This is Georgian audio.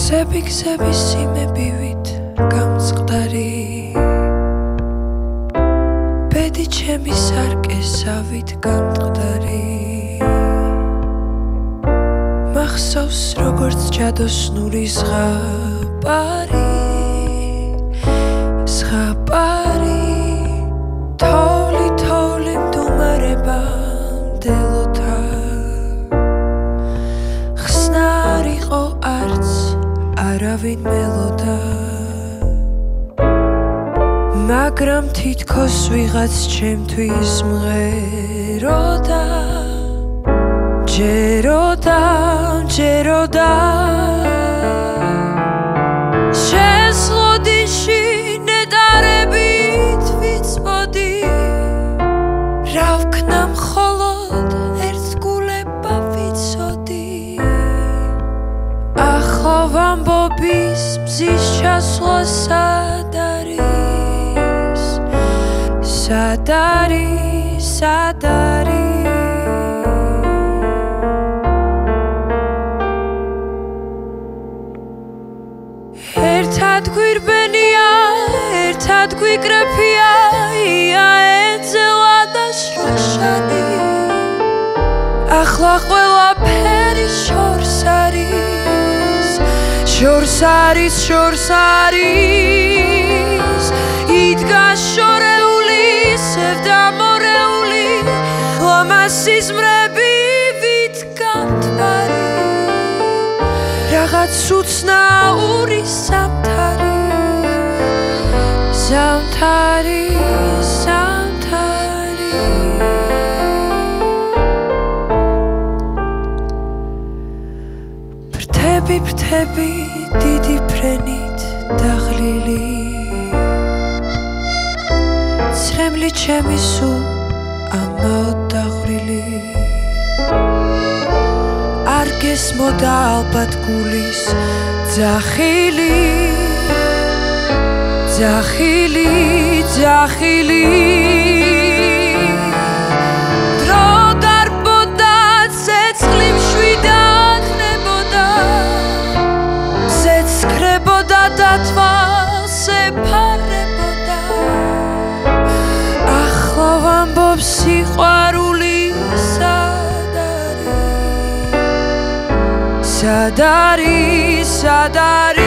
გზები გზები სიმებივით გამწყდარი. ბედი ჩემი სარკესავით გამწყდარი მახსოვს როგორც ჯადოსნური ზღაპარი არავინ მელოდა. მაგრამ თითქოს ვიღაც ჩემთვის მღეროდა. ჯეროდა ჯეროდა მზის ჩასვლა სადარის სადარის სადარის ერთად გვირბენია ერთად გვიკრეფია ია ეძელა და შროშანი ახლა ყველა შორს არის შორს არის იდგა შორეული სევდამორეული ლამასის მრები ვით გამთბარი რაღაც უცნაური სამთარი სამთარი სამთარი ფრთები ფრთები ჩემი სულ ამაო დაღვრილი. არ გესმოდა ალბათ გულის ძახილი. ძახილი ძახილი Sadari, sadari.